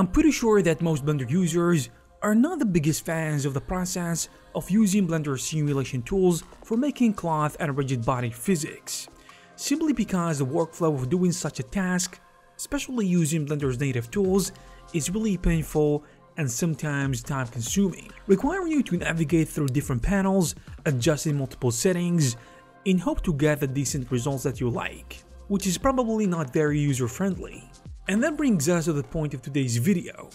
I'm pretty sure that most Blender users are not the biggest fans of the process of using Blender simulation tools for making cloth and rigid body physics, simply because the workflow of doing such a task, especially using Blender's native tools, is really painful and sometimes time consuming, requiring you to navigate through different panels, adjusting multiple settings, in hope to get the decent results that you like, which is probably not very user friendly. And that brings us to the point of today's video,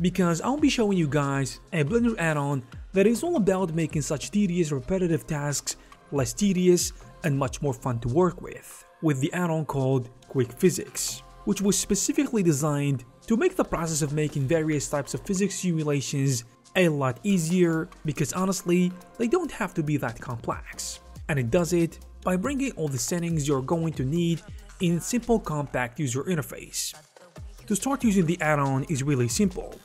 because I'll be showing you guys a Blender add-on that is all about making such tedious repetitive tasks less tedious and much more fun to work with, with the add-on called Quick Physics, which was specifically designed to make the process of making various types of physics simulations a lot easier because honestly, they don't have to be that complex. And it does it by bringing all the settings you're going to need in simple compact user interface. To start using the add-on is really simple.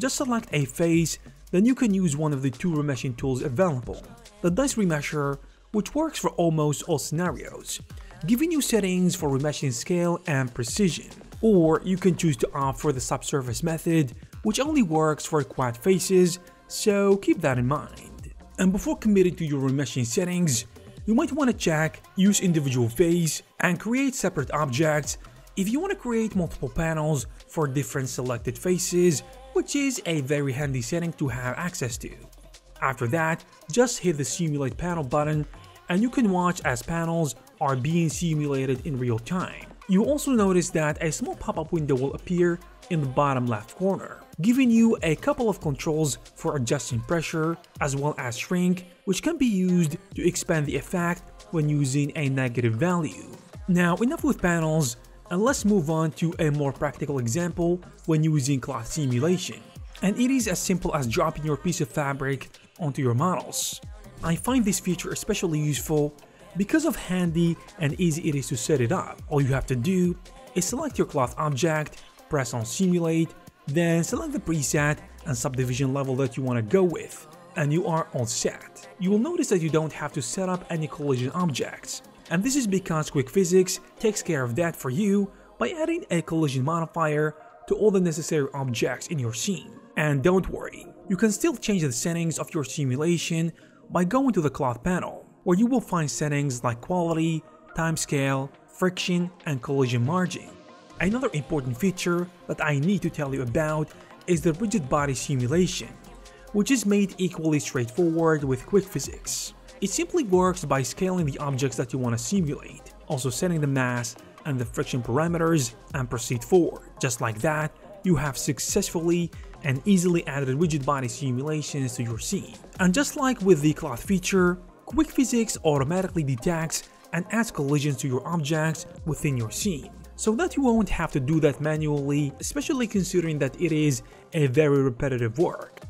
Just select a face, then you can use one of the two remeshing tools available, the Dice Remesher, which works for almost all scenarios, giving you settings for remeshing scale and precision. Or you can choose to opt for the subsurface method, which only works for quad faces, so keep that in mind. And before committing to your remeshing settings, you might want to check use individual face and create separate objects if you want to create multiple panels for different selected faces, which is a very handy setting to have access to. After that, just hit the simulate panel button and you can watch as panels are being simulated in real time. You also notice that a small pop-up window will appear in the bottom left corner, giving you a couple of controls for adjusting pressure as well as shrink, which can be used to expand the effect when using a negative value. Now enough with panels, and let's move on to a more practical example when using cloth simulation. And it is as simple as dropping your piece of fabric onto your models. I find this feature especially useful because of handy and easy it is to set it up, all you have to do is select your cloth object, press on simulate, then select the preset and subdivision level that you want to go with, and you are all set. You will notice that you don't have to set up any collision objects, and this is because Quick Physics takes care of that for you by adding a collision modifier to all the necessary objects in your scene. And don't worry, you can still change the settings of your simulation by going to the cloth panel where you will find settings like quality, timescale, friction, and collision margin. Another important feature that I need to tell you about is the rigid body simulation, which is made equally straightforward with quick physics. It simply works by scaling the objects that you want to simulate, also setting the mass and the friction parameters and proceed forward. Just like that, you have successfully and easily added rigid body simulations to your scene. And just like with the cloth feature, Quick Physics automatically detects and adds collisions to your objects within your scene, so that you won't have to do that manually, especially considering that it is a very repetitive work.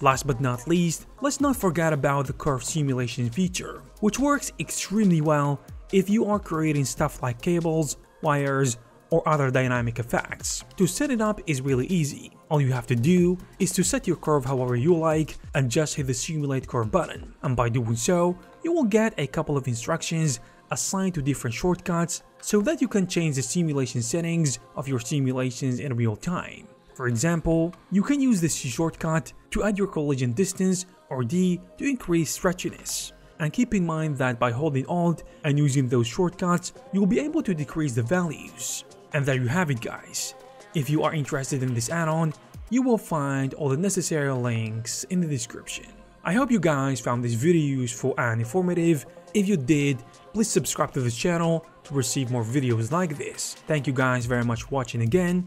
Last but not least, let's not forget about the curve simulation feature, which works extremely well if you are creating stuff like cables, wires, or other dynamic effects. To set it up is really easy. All you have to do is to set your curve however you like and just hit the simulate curve button. And by doing so, you will get a couple of instructions assigned to different shortcuts so that you can change the simulation settings of your simulations in real time. For example, you can use this shortcut to add your collision distance or D to increase stretchiness. And keep in mind that by holding Alt and using those shortcuts, you'll be able to decrease the values. And there you have it guys. If you are interested in this add-on, you will find all the necessary links in the description. I hope you guys found this video useful and informative. If you did, please subscribe to this channel to receive more videos like this. Thank you guys very much for watching again,